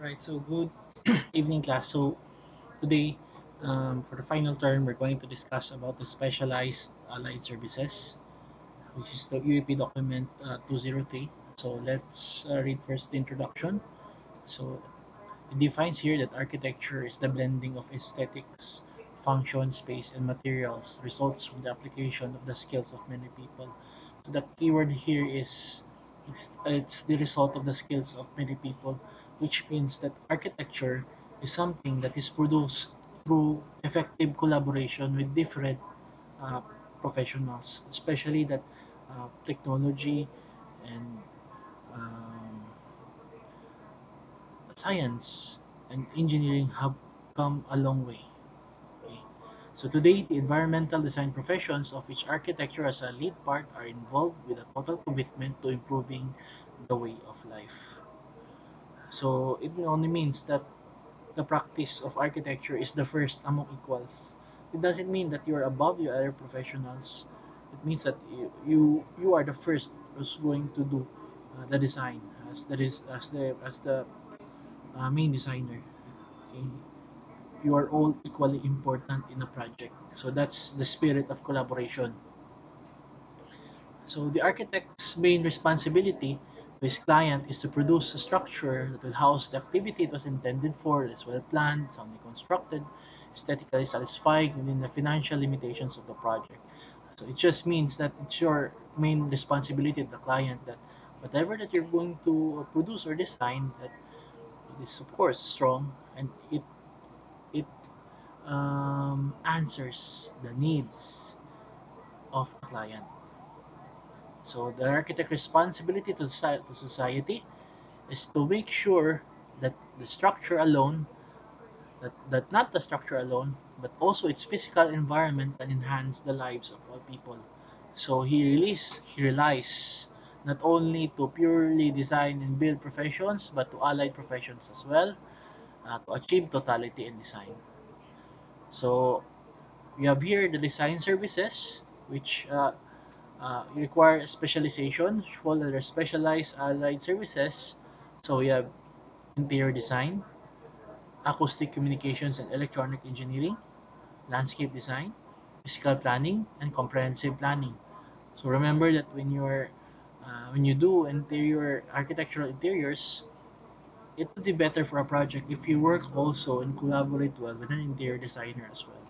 Right, so good evening class. So today, um, for the final term, we're going to discuss about the specialized allied services, which is the UAP document uh, 203. So let's uh, read first the introduction. So it defines here that architecture is the blending of aesthetics, function, space, and materials results from the application of the skills of many people. So the keyword here is it's, it's the result of the skills of many people, which means that architecture is something that is produced through effective collaboration with different uh, professionals, especially that uh, technology and um, science and engineering have come a long way. So today, the environmental design professions of which architecture as a lead part are involved with a total commitment to improving the way of life. So it only means that the practice of architecture is the first among equals. It doesn't mean that you're above your other professionals. It means that you you, you are the first who's going to do uh, the design as that is as the as the uh, main designer. Okay, you are all equally important in a project. So that's the spirit of collaboration. So the architect's main responsibility his client is to produce a structure that will house the activity it was intended for, is well planned, soundly constructed, aesthetically satisfying within the financial limitations of the project. So it just means that it's your main responsibility to the client that whatever that you're going to produce or design, that it is of course strong and it it um, answers the needs of the client. So the architect responsibility to, to society is to make sure that the structure alone, that, that not the structure alone, but also its physical environment can enhance the lives of all people. So he relies, he relies not only to purely design and build professions, but to allied professions as well, uh, to achieve totality in design. So we have here the design services, which uh, uh, require specialization, fall under specialized allied services. So we have interior design, acoustic communications and electronic engineering, landscape design, physical planning, and comprehensive planning. So remember that when you're uh, when you do interior architectural interiors, it would be better for a project if you work also and collaborate well with an interior designer as well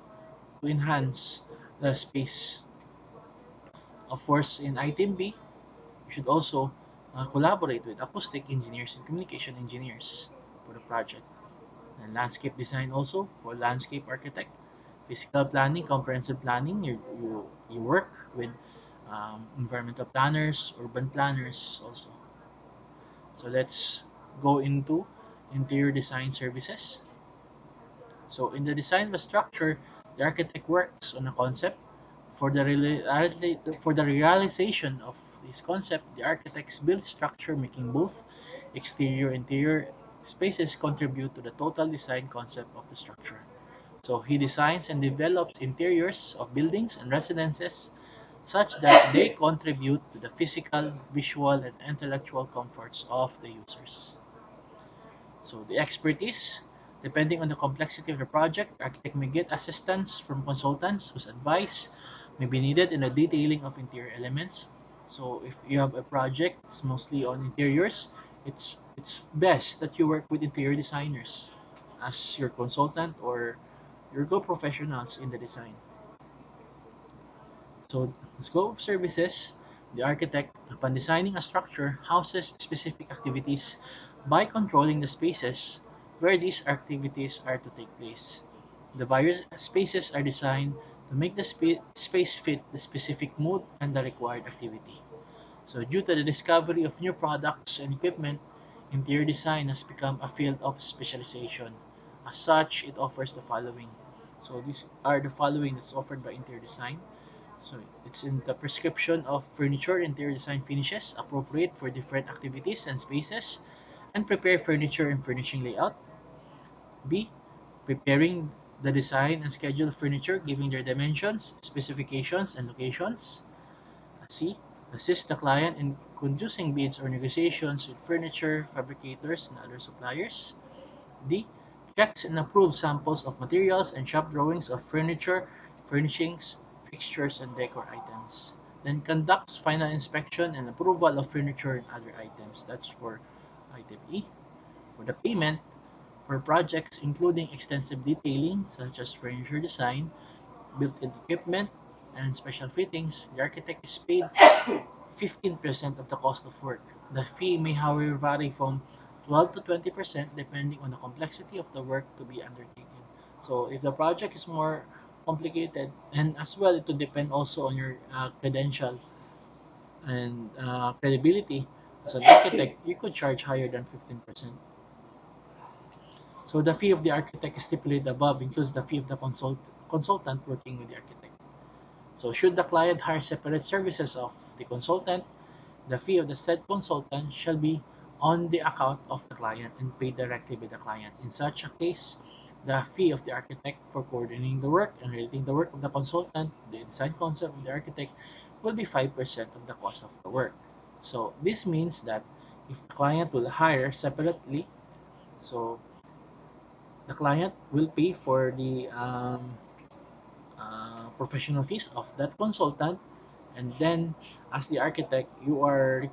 to enhance the space. Of course, in item B, you should also uh, collaborate with acoustic engineers and communication engineers for the project. And landscape design also for landscape architect. Physical planning, comprehensive planning, you, you, you work with um, environmental planners, urban planners also. So let's go into interior design services. So in the design of a structure, the architect works on a concept. For the, for the realization of this concept, the architects build structure making both exterior and interior spaces contribute to the total design concept of the structure. So he designs and develops interiors of buildings and residences such that they contribute to the physical, visual, and intellectual comforts of the users. So the expertise, depending on the complexity of the project, architect may get assistance from consultants whose advice may be needed in the detailing of interior elements. So if you have a project it's mostly on interiors, it's it's best that you work with interior designers as your consultant or your co-professionals in the design. So the scope of services, the architect, upon designing a structure, houses specific activities by controlling the spaces where these activities are to take place. The various spaces are designed to make the spa space fit the specific mood and the required activity. So due to the discovery of new products and equipment, interior design has become a field of specialization. As such, it offers the following. So these are the following that's offered by interior design. So it's in the prescription of furniture interior design finishes appropriate for different activities and spaces and prepare furniture and furnishing layout. B. Preparing the design and schedule furniture giving their dimensions, specifications, and locations. C. Assist the client in conducing bids or negotiations with furniture fabricators and other suppliers. D. Checks and approves samples of materials and shop drawings of furniture, furnishings, fixtures, and decor items. Then conducts final inspection and approval of furniture and other items. That's for item E. For the payment, for projects including extensive detailing such as furniture design, built-in equipment, and special fittings, the architect is paid 15% of the cost of work. The fee may however vary from 12 to 20% depending on the complexity of the work to be undertaken. So if the project is more complicated and as well it will depend also on your uh, credential and uh, credibility as an architect, you could charge higher than 15%. So the fee of the architect stipulated above includes the fee of the consult consultant working with the architect. So should the client hire separate services of the consultant, the fee of the said consultant shall be on the account of the client and paid directly by the client. In such a case, the fee of the architect for coordinating the work and relating the work of the consultant, the design concept of the architect, will be 5% of the cost of the work. So this means that if the client will hire separately, so the client will pay for the um, uh, professional fees of that consultant. And then as the architect you are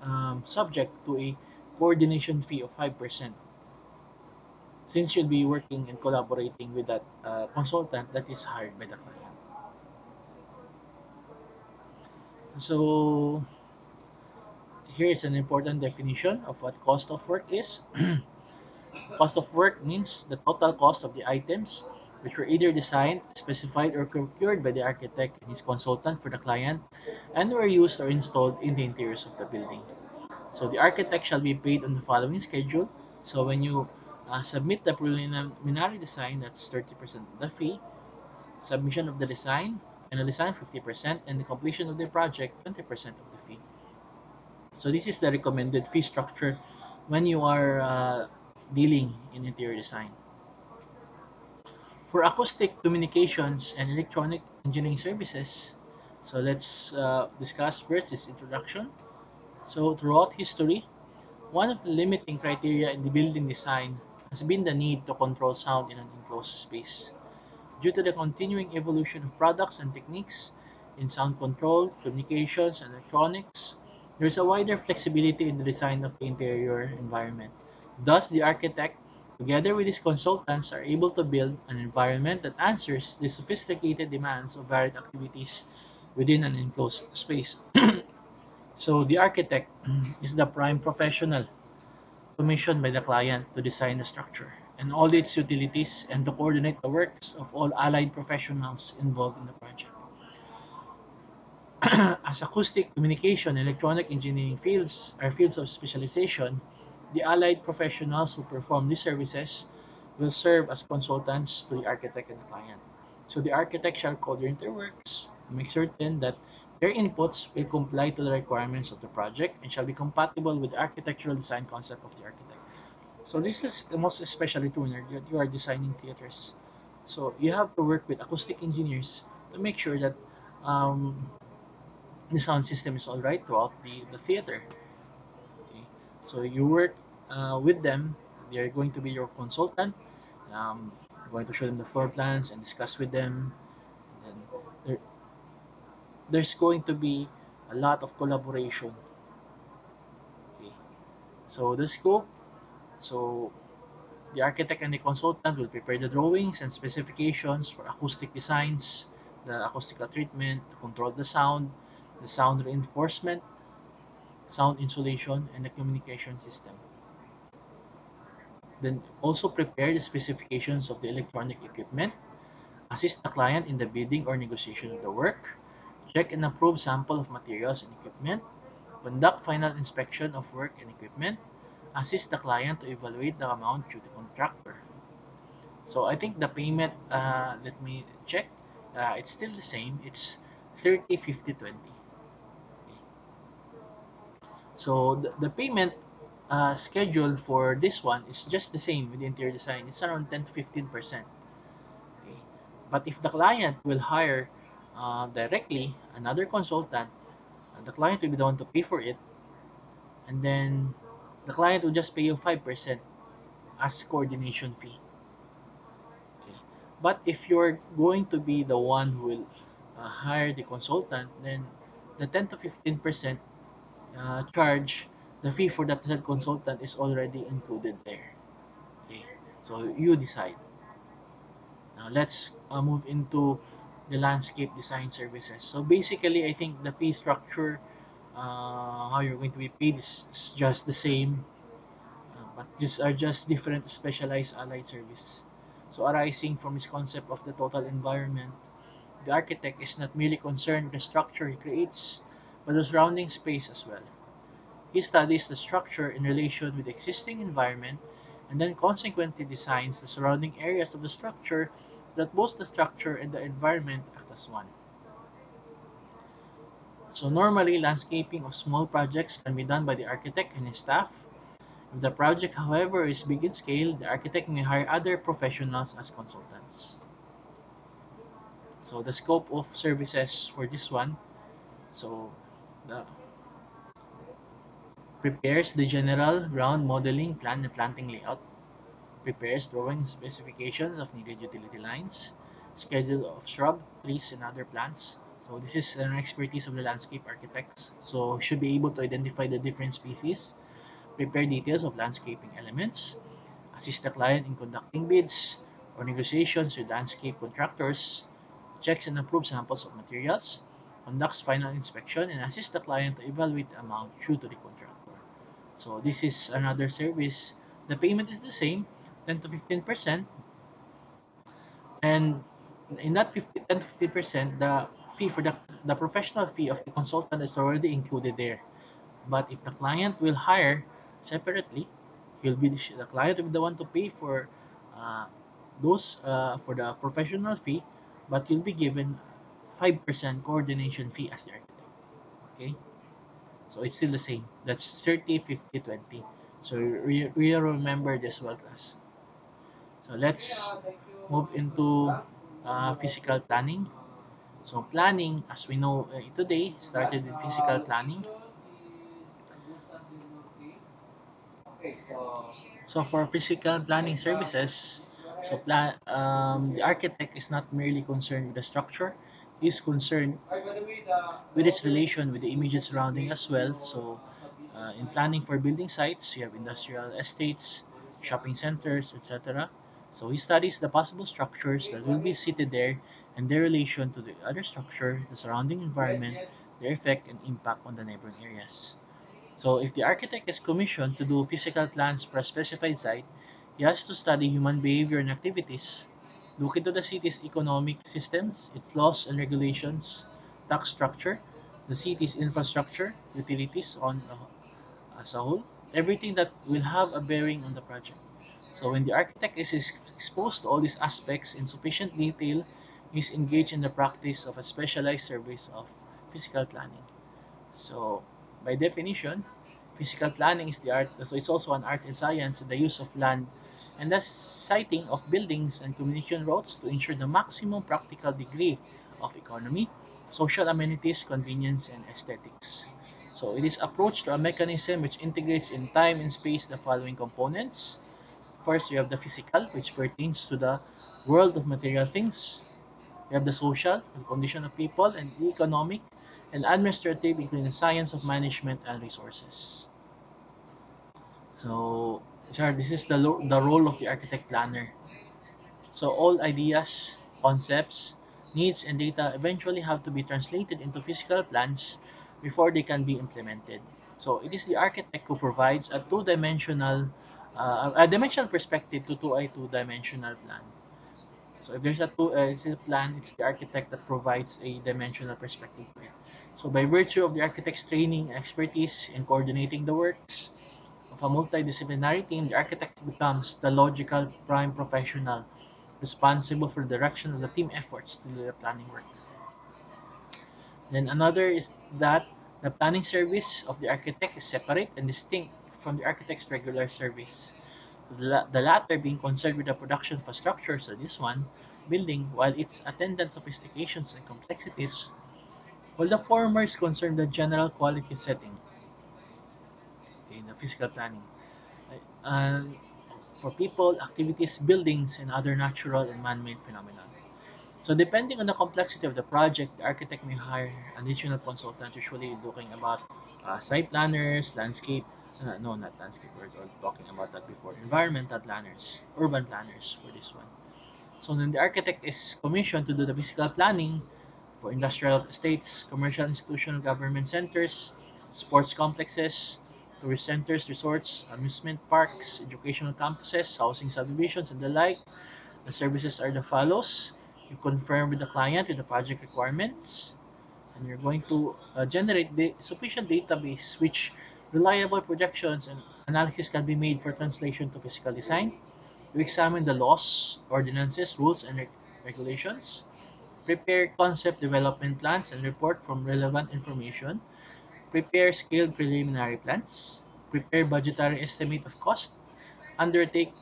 um, subject to a coordination fee of 5% since you'll be working and collaborating with that uh, consultant that is hired by the client. So here is an important definition of what cost of work is cost of work means the total cost of the items which were either designed, specified, or procured by the architect and his consultant for the client, and were used or installed in the interiors of the building. So the architect shall be paid on the following schedule. So when you uh, submit the preliminary design, that's 30% of the fee. Submission of the design, final design 50%, and the completion of the project 20% of the fee. So this is the recommended fee structure when you are uh, dealing in interior design. For acoustic communications and electronic engineering services, so let's uh, discuss first this introduction. So throughout history, one of the limiting criteria in the building design has been the need to control sound in an enclosed space. Due to the continuing evolution of products and techniques in sound control, communications, and electronics, there is a wider flexibility in the design of the interior environment. Thus, the architect Together with his consultants are able to build an environment that answers the sophisticated demands of varied activities within an enclosed space. so the architect is the prime professional commissioned by the client to design the structure and all its utilities and to coordinate the works of all allied professionals involved in the project. As acoustic communication electronic engineering fields are fields of specialization, the allied professionals who perform these services will serve as consultants to the architect and client. So the architect shall coordinate their works, make certain that their inputs will comply to the requirements of the project and shall be compatible with the architectural design concept of the architect. So this is the most especially true when you are designing theaters. So you have to work with acoustic engineers to make sure that um, the sound system is all right throughout the, the theater. So you work uh, with them. They are going to be your consultant. Um, you're going to show them the floor plans and discuss with them. There, there's going to be a lot of collaboration. Okay. So the scope. So the architect and the consultant will prepare the drawings and specifications for acoustic designs, the acoustical treatment, to control the sound, the sound reinforcement, sound insulation, and the communication system. Then also prepare the specifications of the electronic equipment, assist the client in the bidding or negotiation of the work, check and approve sample of materials and equipment, conduct final inspection of work and equipment, assist the client to evaluate the amount due to contractor. So I think the payment, uh, let me check, uh, it's still the same. It's 30, 50, 20. So the, the payment uh, schedule for this one is just the same with interior design. It's around 10 to 15 percent. Okay, but if the client will hire uh, directly another consultant, uh, the client will be the one to pay for it, and then the client will just pay you five percent as coordination fee. Okay. But if you're going to be the one who will uh, hire the consultant, then the 10 to 15% uh, charge, the fee for that said consultant is already included there. Okay. So you decide. Now let's uh, move into the landscape design services. So basically, I think the fee structure, uh, how you're going to be paid is, is just the same, uh, but these are just different specialized allied service. So arising from this concept of the total environment, the architect is not merely concerned with the structure he creates, but the surrounding space as well. He studies the structure in relation with existing environment and then consequently designs the surrounding areas of the structure that both the structure and the environment act as one. So normally, landscaping of small projects can be done by the architect and his staff. If the project, however, is big in scale, the architect may hire other professionals as consultants. So the scope of services for this one, so prepares the general ground modeling plan and planting layout, prepares drawing specifications of needed utility lines, schedule of shrub, trees, and other plants. So this is an expertise of the landscape architects. So should be able to identify the different species, prepare details of landscaping elements, assist the client in conducting bids or negotiations with landscape contractors, checks and approves samples of materials, conducts final inspection, and assists the client to evaluate the amount due to the contractor. So this is another service. The payment is the same, 10 to 15%, and in that 50, 10 to 15%, the fee for the, the professional fee of the consultant is already included there. But if the client will hire separately, he'll be the, client will be the one to pay for uh, those uh, for the professional fee, but you'll be given 5% coordination fee as the architect. Okay, so it's still the same. That's 30, 50, 20. So we, we remember this well, class. So let's move into uh, physical planning. So planning, as we know uh, today, started with physical planning. So for physical planning services, so plan, um, the architect is not merely concerned with the structure, is concerned with its relation with the immediate surrounding as well. So uh, in planning for building sites, you have industrial estates, shopping centers, etc. So he studies the possible structures that will be seated there and their relation to the other structure, the surrounding environment, their effect and impact on the neighboring areas. So if the architect is commissioned to do physical plans for a specified site, he has to study human behavior and activities, look into the city's economic systems, its laws and regulations, tax structure, the city's infrastructure, utilities on uh, as a whole, everything that will have a bearing on the project. So when the architect is exposed to all these aspects in sufficient detail, he is engaged in the practice of a specialized service of physical planning. So by definition, physical planning is the art, so it's also an art and science the use of land and the siting of buildings and communication routes to ensure the maximum practical degree of economy, social amenities, convenience, and aesthetics. So it is approached through a mechanism which integrates in time and space the following components. First, you have the physical, which pertains to the world of material things. You have the social, the condition of people, and the economic and administrative, including the science of management and resources. So, sir, this is the, the role of the architect planner. So, all ideas, concepts, needs, and data eventually have to be translated into physical plans before they can be implemented. So, it is the architect who provides a two-dimensional, uh, a dimensional perspective to, to a two-dimensional plan. So if there's a two uh, it's a plan, it's the architect that provides a dimensional perspective. So by virtue of the architect's training expertise in coordinating the works of a multidisciplinary team, the architect becomes the logical prime professional responsible for the direction of the team efforts to do the planning work. Then another is that the planning service of the architect is separate and distinct from the architect's regular service. The, latter being concerned with the production of a structure, so this one, building, while its attendant sophistications and complexities, while the former is concerned with the general quality setting, the physical planning. And for people, activities, buildings, and other natural and man-made phenomena. So depending on the complexity of the project, the architect may hire additional consultants, usually looking about uh, site planners, landscape, uh, no, not landscape, we are talking about that before, environmental planners, urban planners for this one. So then the architect is commissioned to do the physical planning for industrial estates, commercial institutional government centers, sports complexes, tourist centers, resorts, amusement parks, educational campuses, housing subdivisions, and the like. The services are the follows. You confirm with the client with the project requirements, and you're going to uh, generate the sufficient database which reliable projections and analysis can be made for translation to physical design. You examine the laws, ordinances, rules, and reg- regulations. Prepare concept development plans and report from relevant information. Prepare scaled preliminary plans. Prepare budgetary estimate of cost. Undertake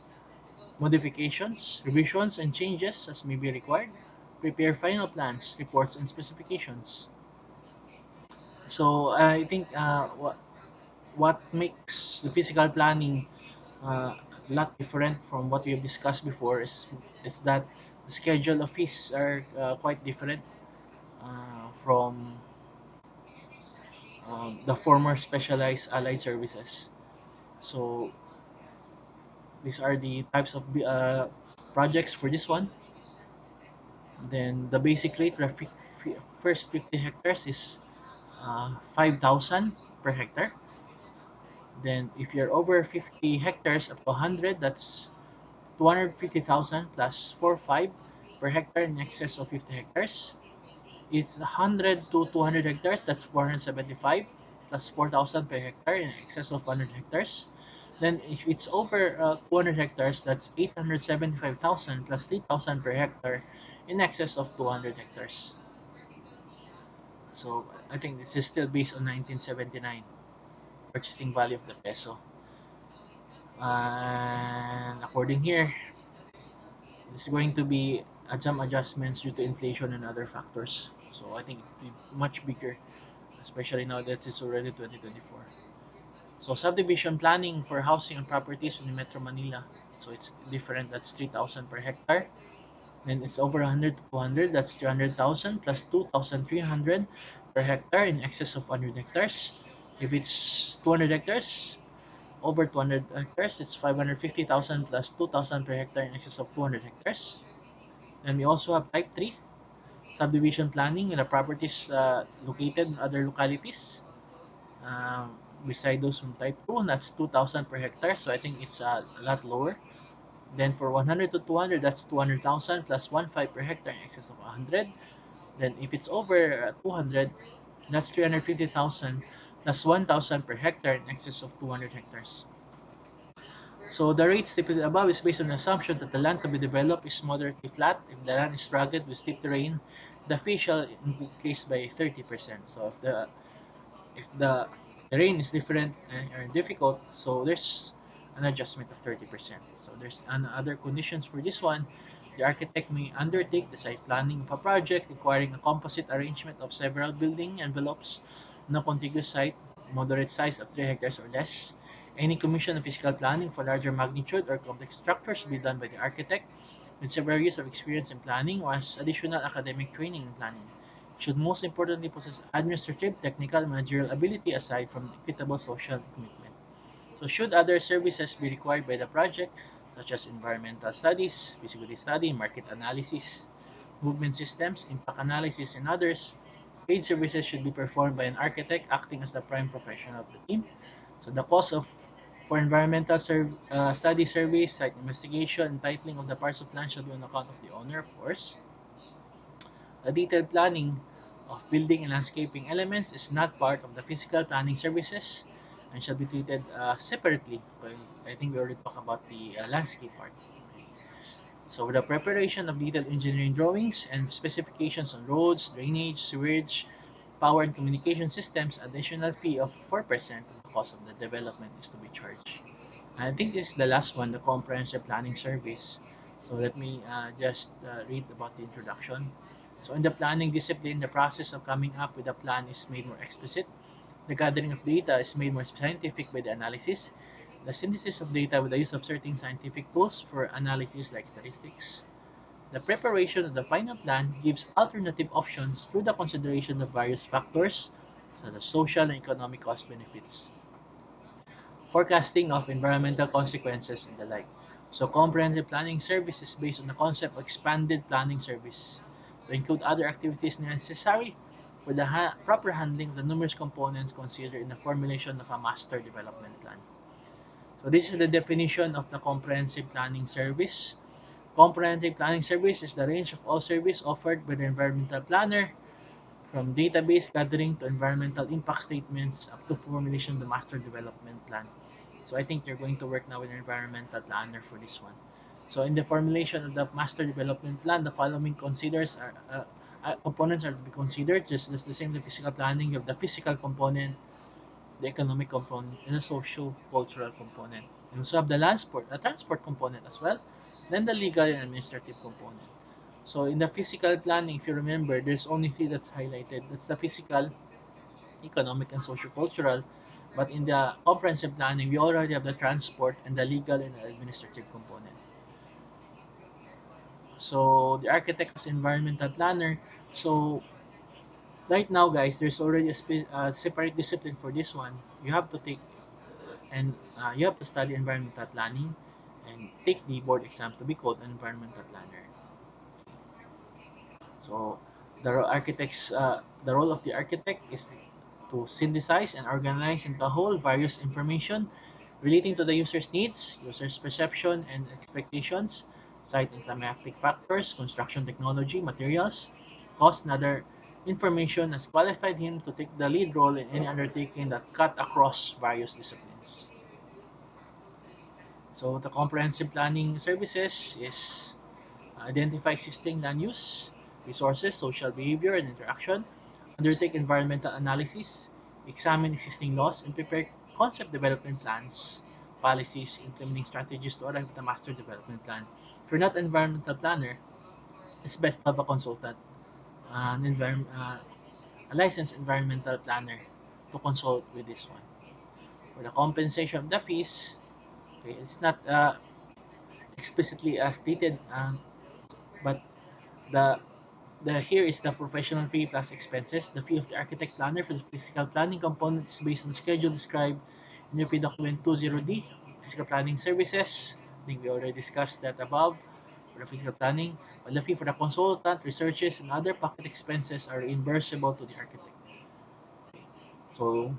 modifications, revisions, and changes as may be required. Prepare final plans, reports, and specifications. So I think uh, what what makes the physical planning uh, a lot different from what we have discussed before is is that the schedule of fees are uh, quite different uh, from um, the former specialized allied services. So these are the types of uh, projects for this one. Then the basic rate for first 50 hectares is uh, 5,000 per hectare. Then if you're over 50 hectares up to 100, that's 250,000 plus 4 5 per hectare in excess of 50 hectares. It's 100 to 200 hectares, that's 475 plus 4,000 per hectare in excess of 100 hectares. Then if it's over uh, 200 hectares, that's 875,000 plus 3,000 per hectare in excess of 200 hectares. So I think this is still based on 1979 purchasing value of the peso. And according here, is going to be uh, some adjustments due to inflation and other factors. So I think it will be much bigger, especially now that it's already 2024. So subdivision planning for housing and properties in Metro Manila. So it's different. That's 3,000 per hectare. Then it's over 100 to 200. That's 300,000 plus 2,300 per hectare in excess of 100 hectares. If it's 200 hectares, over 200 hectares, it's 550,000 plus 2,000 per hectare in excess of 200 hectares. And we also have type 3, subdivision planning in the properties uh, located in other localities. Um, beside those from type 2, that's 2,000 per hectare, so I think it's uh, a lot lower. Then for 100 to 200, that's 200,000 plus 1.5 per hectare in excess of 100. Then if it's over uh, 200, that's 350,000 plus 1,000 per hectare in excess of 200 hectares. So the rate stipulated above is based on the assumption that the land to be developed is moderately flat. If the land is rugged with steep terrain, the fee shall increase by 30%. So if the if the terrain is different or difficult, so there's an adjustment of 30%. So there's other conditions for this one. The architect may undertake the site planning of a project requiring a composite arrangement of several building envelopes a contiguous site, moderate size of 3 hectares or less. Any commission of physical planning for larger magnitude or complex structures should be done by the architect with several years of experience in planning or has additional academic training in planning. Should most importantly possess administrative, technical, managerial ability aside from equitable social commitment. So should other services be required by the project, such as environmental studies, feasibility study, market analysis, movement systems, impact analysis, and others, paid services should be performed by an architect acting as the prime professional of the team. So the cost of for environmental uh, study surveys, site investigation, and titling of the parts of land shall be on account of the owner, of course. The detailed planning of building and landscaping elements is not part of the physical planning services and shall be treated uh, separately. I think we already talked about the uh, landscape part. So the preparation of detailed engineering drawings and specifications on roads, drainage, sewage, power and communication systems, additional fee of 4% of the cost of the development is to be charged. I think this is the last one, the comprehensive planning service. So let me uh, just uh, read about the introduction. So in the planning discipline, the process of coming up with a plan is made more explicit. The gathering of data is made more scientific by the analysis. the synthesis of data with the use of certain scientific tools for analysis like statistics, the preparation of the final plan gives alternative options through the consideration of various factors such as social and economic cost benefits, forecasting of environmental consequences, and the like. So comprehensive planning service is based on the concept of expanded planning service to include other activities necessary for the ha- proper handling of the numerous components considered in the formulation of a master development plan. So this is the definition of the comprehensive planning service. Comprehensive planning service is the range of all service offered by the environmental planner from database gathering to environmental impact statements up to formulation of the master development plan. So I think you're going to work now with an environmental planner for this one. So in the formulation of the master development plan, the following considers are uh, uh, components are to be considered. Just as the same the physical planning, you have the physical component, the economic component, and the social cultural component. You also have the transport, the transport component as well. Then the legal and administrative component. So in the physical planning, if you remember, there's only three that's highlighted. That's the physical, economic, and socio-cultural. But in the comprehensive planning, we already have the transport and the legal and administrative component. So the architect is environmental planner. So right now, guys, there's already a separate discipline for this one. You have to take and uh, you have to study environmental planning and take the board exam to be called an environmental planner. So the architect's uh, the role of the architect is to synthesize and organize into a whole various information relating to the user's needs, user's perception and expectations, site and climatic factors, construction technology, materials, cost, and other information has qualified him to take the lead role in any undertaking that cut across various disciplines. So the comprehensive planning services is identify existing land use, resources, social behavior, and interaction, undertake environmental analysis, examine existing laws, and prepare concept development plans, policies, implementing strategies to arrive at a master development plan. If you're not an environmental planner, it's best to have a consultant, an uh, a licensed environmental planner to consult with this one. For the compensation of the fees, okay, it's not uh, explicitly uh, stated, um, but the The here is the professional fee plus expenses. The fee of the architect planner for the physical planning component is based on the schedule described in UAP document 20D, physical planning services. I think we already discussed that above for the physical planning. While the fee for the consultant, researches, and other pocket expenses are reimbursable to the architect. So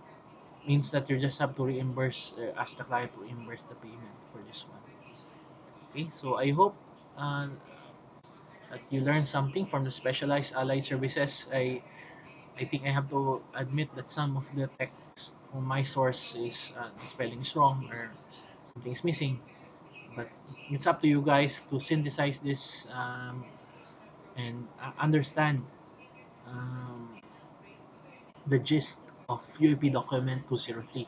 means that you just have to reimburse, uh, ask the client to reimburse the payment for this one. Okay, so I hope uh, that you learned something from the specialized allied services. I I think I have to admit that some of the text from my source is uh, the spelling is wrong or something is missing. But it's up to you guys to synthesize this um, and uh, understand um, the gist of UAP document 203.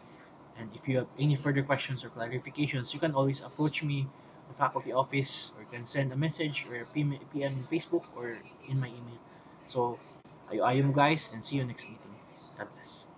And if you have any further questions or clarifications, you can always approach me the faculty office or you can send a message or a PM in Facebook or in my email. So, am guys and see you next meeting. God bless.